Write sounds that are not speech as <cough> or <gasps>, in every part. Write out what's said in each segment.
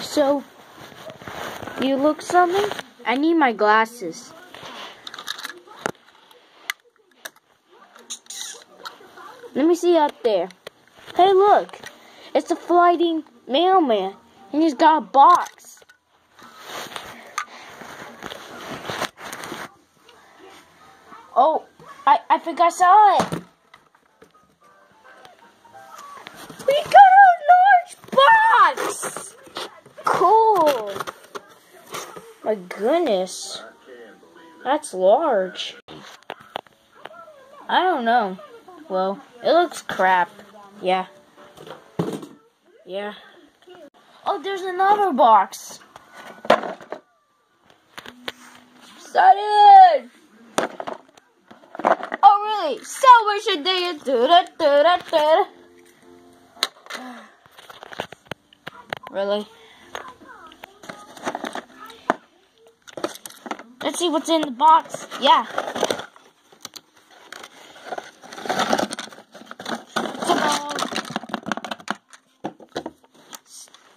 So, you look something? I need my glasses. Let me see up there. Hey, look. It's a flying mailman. And he's got a box. Oh, I, I think I saw it. Goodness. That's large. I don't know. Well, it looks crap. Yeah. Yeah. Oh, there's another box. Excited! Oh, really? Day. Do da do do. <sighs> Really? Let's see what's in the box. Yeah.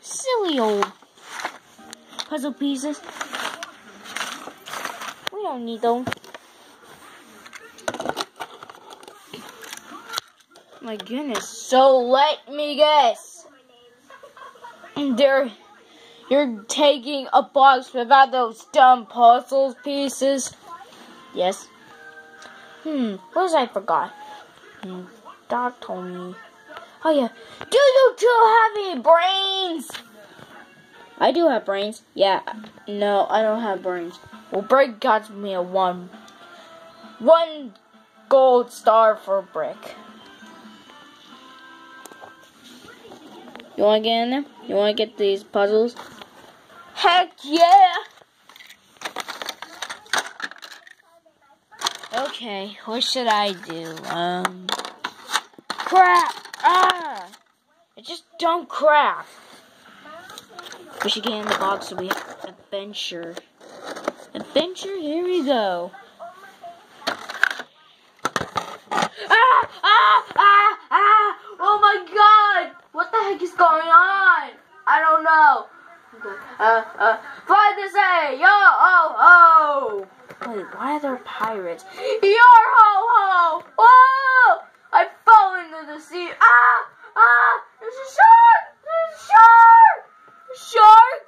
Silly old puzzle pieces. We don't need them. My goodness. So let me guess. They're you're taking a box without those dumb puzzle pieces. Yes. Hmm. What was I forgot? Hmm. Doc told me. Oh yeah. Do you two have any brains? I do have brains. Yeah. No, I don't have brains. Well, Brick got me a one. One gold star for Brick. You want to get in there? You want to get these puzzles? Heck yeah! Okay, what should I do? Um, crap! Ah! It just don't crap. We should get in the box so we have adventure. Adventure, here we go. Ah! Ah! Ah! Oh my god! What the heck is going on? I don't know. Uh, uh, fly this way! Yo, oh, oh! Wait, why are there pirates? Your ho, ho! Whoa! I fell into the sea. Ah! Ah! There's a shark! There's a shark! A shark!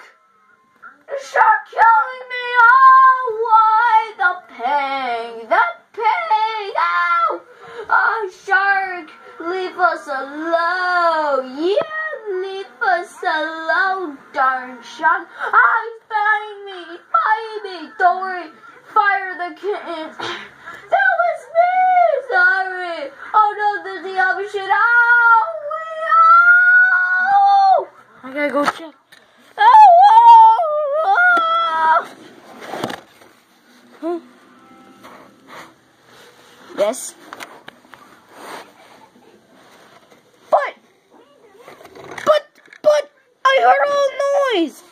A shark killing me! Oh, why? The pain! The pain! Ow! Oh, shark! Leave us alone! Yeah, leave us alone, shark! Ah, he's me! Biting me! Don't worry! Fire the kittens! <coughs> that was me! Sorry! Oh no, there's the other shit! Ow! Ow! I gotta go check. Huh? Yes. But, but, but, I heard all noise.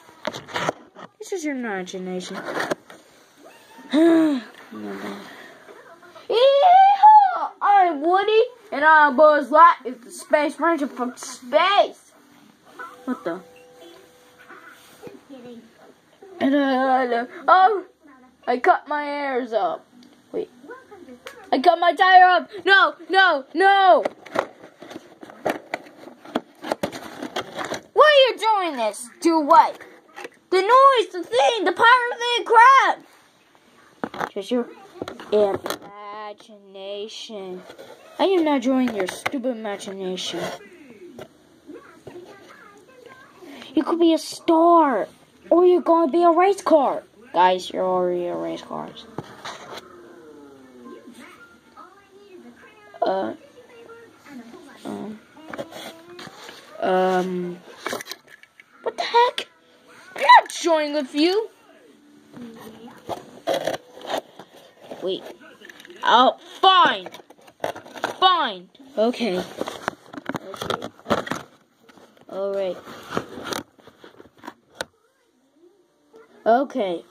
Is your imagination. I'm Woody, and I'm Buzz Lightyear, the Space Ranger from space. What the? And, oh, I cut my hairs up. Wait. I cut my tire up. No, no, no. Why are you doing this? Do what? The noise, the thing, the pirate thing, crap. Just your imagination. I am not drawing your stupid imagination. You could be a star, or you're gonna be a race car. Guys, you're already a race cars. Uh, um, um? Joining with you. Wait. Oh, fine. Fine. Okay. Okay. Alright. Okay.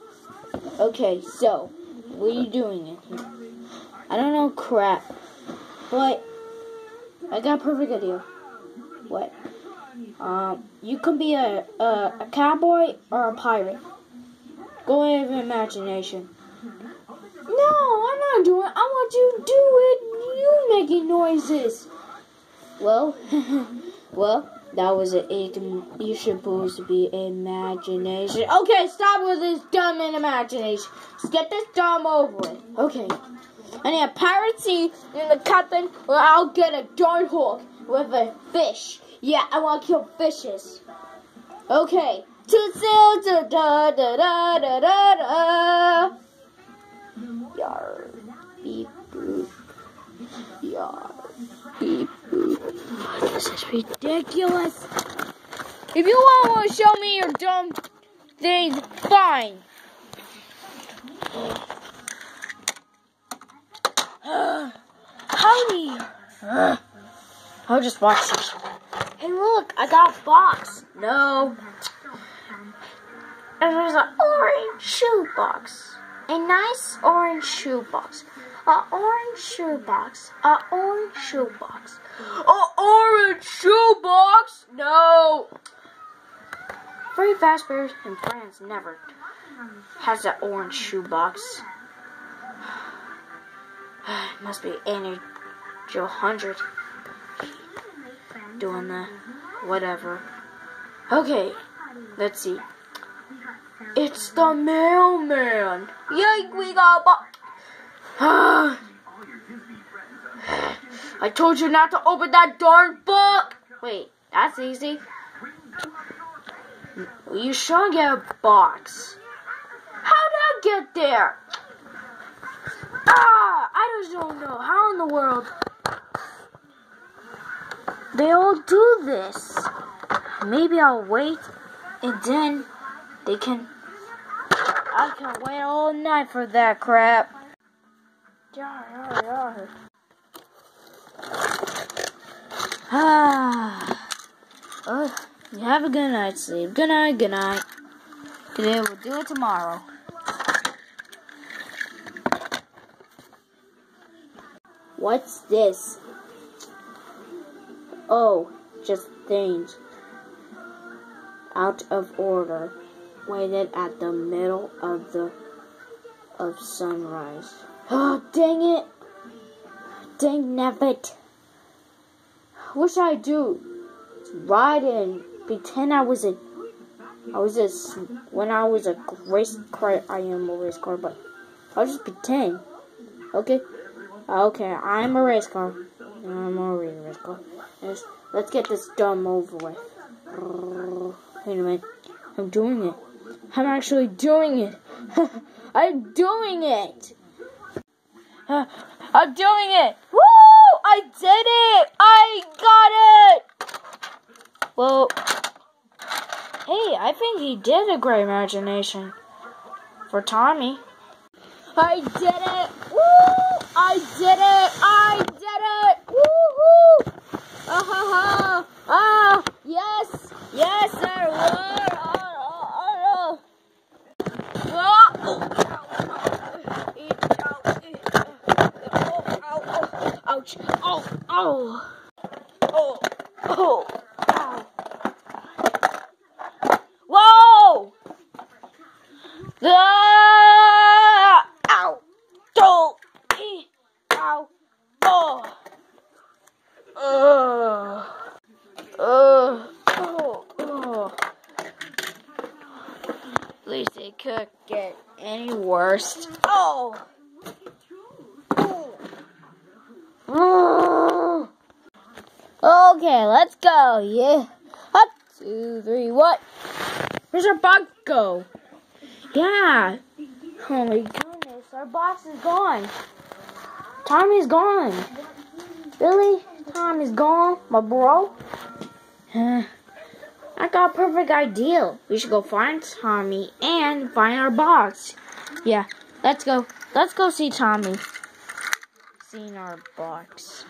Okay, so, what are you doing in here? I don't know crap. But, I got a perfect idea. What? Um, You can be a, a, a cowboy or a pirate. Go ahead with your imagination. No, I'm not doing it. I want you to do it. You making noises. Well, <laughs> well, that was a you supposed to be imagination. Okay, stop with this dumb imagination. Let's get this dumb over with. Okay. I need a pirate sea in the captain, or I'll get a darn hook with a fish. Yeah, I want to kill fishes. Okay. To sail da da da da da da da. Yar, beep boop. Yar, beep boop. This is ridiculous. If you want to show me your dumb things, fine. <gasps> Howdy. I'll just watch this. Hey, look, I got a box. No. And there's an orange shoe box. A nice orange shoe box. A orange shoe box. A orange shoe box. A orange shoe box? No. Very Fast Bears in France never has that orange shoe box. <sighs> Must be Annie Joe Hundred doing the whatever. Okay, let's see. It's the mailman. Yay, we got a box. <sighs> I told you not to open that darn book. Wait, that's easy. You should get a box. How did I get there? Ah, I just don't know. How in the world they all do this? Maybe I'll wait and then they can. I can wait all night for that crap. Yar, yar, yar. Ah. You have a good night's sleep. Good night, good night. Today we'll do it tomorrow. What's this? Oh, just things. Out of order. Waited at the middle of the of sunrise. Oh, <gasps> dang it! Dang nabbit! What should I do? Ride and pretend I was a I was a when I was a race car. I am a race car, but I'll just pretend. Okay. Okay, I'm a race car. I'm a race car. Let's, get this dumb over with. Wait a minute. I'm doing it. I'm actually doing it. <laughs> I'm doing it. <sighs> I'm doing it. Woo! I did it. I got it. Well, hey, I think he did a great imagination for Tommy. I did it. Woo! I did it! I did it! Woohoo! Ah ha ha! Ah! Yes! Yes, sir! Ah, ah, ah, ah. Ouch! Oh! Oh! Oh! Oh! Ow! Whoa! Ah! Ow! Don't! Ow. Oh. Uh, Ugh. Ugh. Oh. At least it could get any worse. Oh. oh. Okay, let's go. Yeah. One, two, three, what? Where's our bug go? Yeah. Oh my goodness, our box is gone. Tommy's gone. Billy, Tommy's gone, my bro? I got a perfect idea. We should go find Tommy and find our box. Yeah, let's go. Let's go see Tommy. Seeing our box.